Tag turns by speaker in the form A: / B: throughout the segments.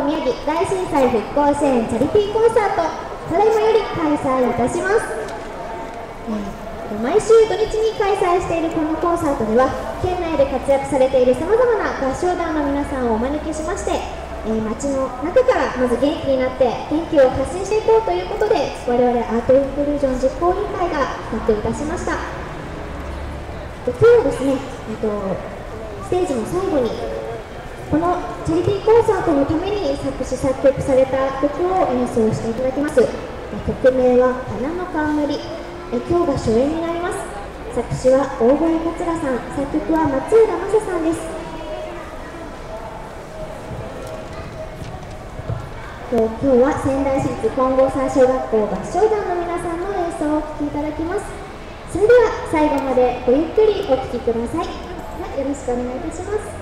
A: 宮城大震災復興支援チャリティーコンサートただいまより開催いたします、えー、毎週土日に開催しているこのコンサートでは県内で活躍されているさまざまな合唱団の皆さんをお招きしまして、えー、街の中からまず元気になって元気を発信していこうということで我々アートインクルージョン実行委員会が発表いたしました。今日はですね、えっと、ステージの最後にこのチャリティーコンサートのために作詞作曲された曲を演奏していただきます。曲名は「花の冠」今日が初演になります。作詞は大越桂さん。作曲は松浦正さんです。今日は仙台市立金剛山小学校合唱団の皆さんの演奏をお聴きいただきます。それでは最後までごゆっくりお聴きください、はい、よろしくお願いいたします。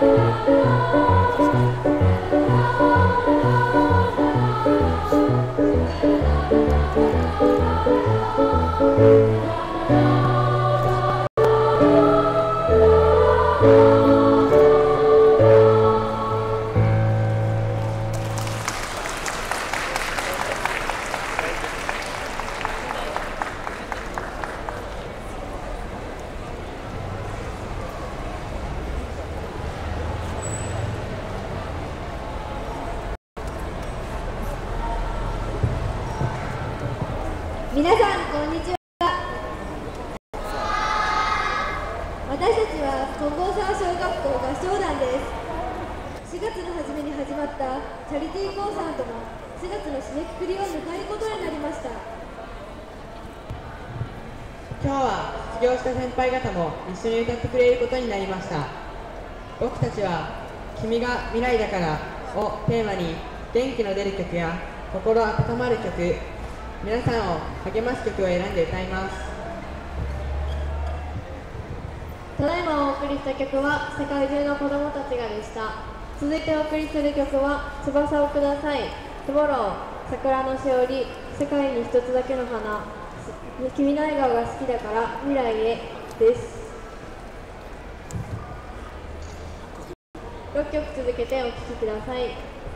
A: Thank you. 皆さんこんにちは。私たちは金剛沢小学校合唱団です。4月の初めに始まったチャリティーコンサートも4月の締めくくりを迎えることになりました。
B: 今日は卒業した先輩方も一緒に歌ってくれることになりました。僕たちは「君が未来だから」をテーマに元気の出る曲や心温まる曲皆さんを励ます曲を選んで歌います。
C: ただいまお送りした曲は世界中の子供たちがでした。続いてお送りする曲は「翼をください」「トゥモロー」「桜のしおり」「世界に一つだけの花」「君の笑顔が好きだから未来へ」です。6曲続けてお聴きください。